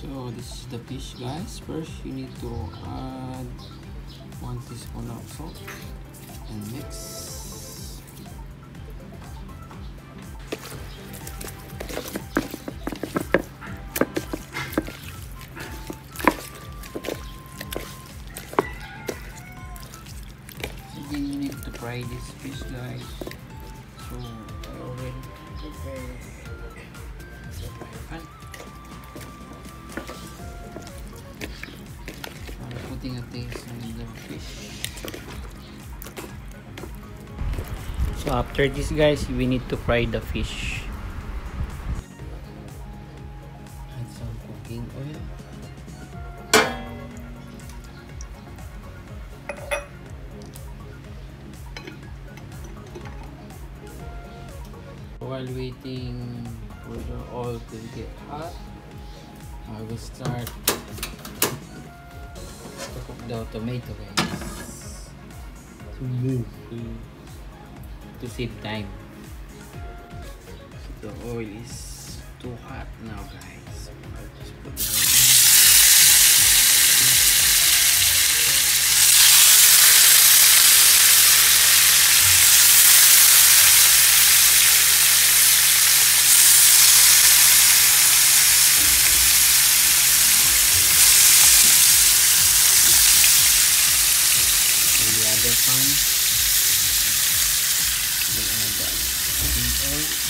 so this is the fish guys. First you need to add one teaspoon of salt and mix. Then you need to fry this fish guys. So I already prepared putting a taste on the fish. So after this guys we need to fry the fish. Add some cooking oil. While waiting for the oil to get hot I will start the tomato guys to move. To, to save time. the oil is too hot now guys so I'll just put it on and the other pan we'll add the cooking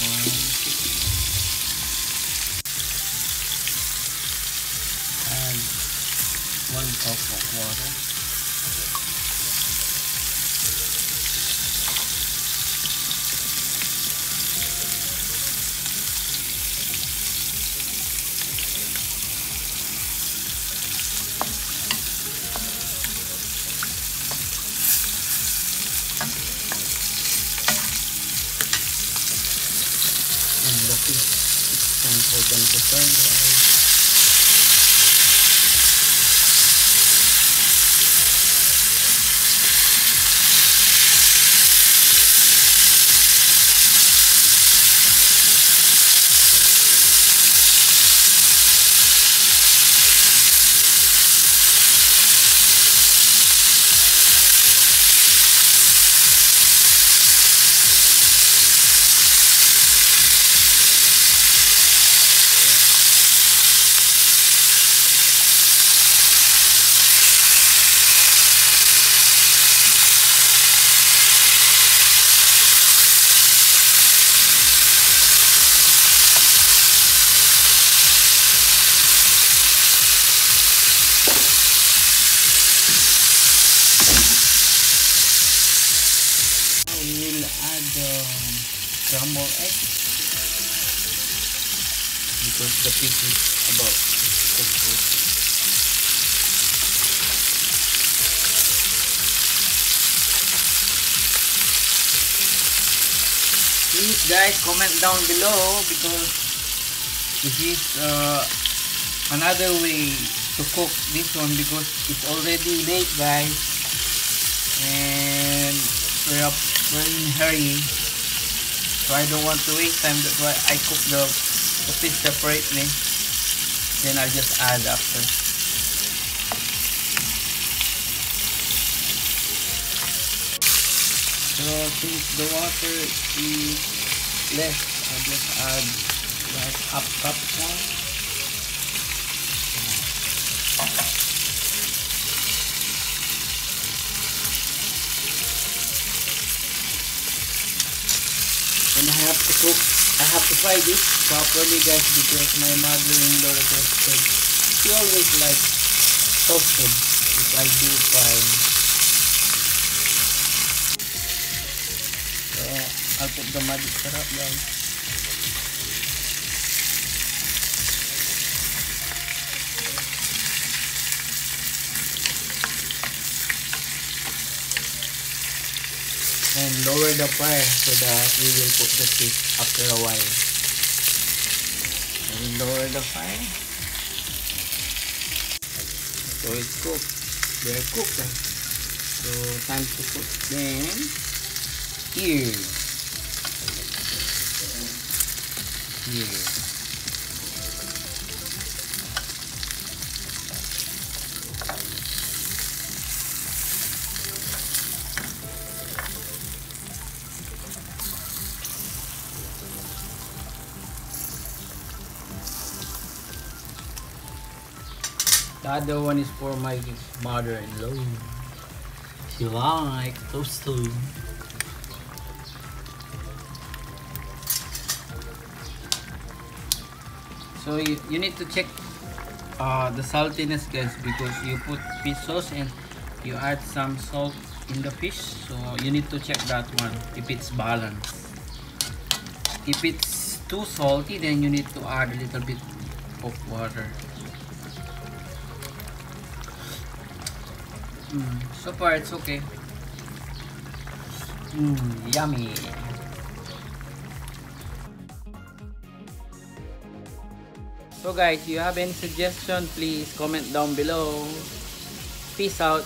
add one cup of water it's time for them to turn because the fish is about cooked also. Please guys comment down below because this is uh, another way to cook this one because it's already late guys and we're, we're in hurry so I don't want to waste time that's why I cook the, the fish separately then I'll just add after. So since the water is less I'll just add like half cup more and I have to cook I have to fry this properly guys because my mother-in-law requested she always like toasted. If I do fry so I'll put the Magic Sarap guys lower the fire so that we will put the fish after a while. And lower the fire. So it's cooked. They're cooked. Eh? so time to put them here. Here The other one is for my mother-in-law. She likes like toasted. So you, you need to check uh, the saltiness guys because you put fish sauce and you add some salt in the fish so you need to check that one if it's balanced if it's too salty then you need to add a little bit of water Mm, so far it's okay. Mmm, yummy. So guys, you have any suggestion, please comment down below. Peace out.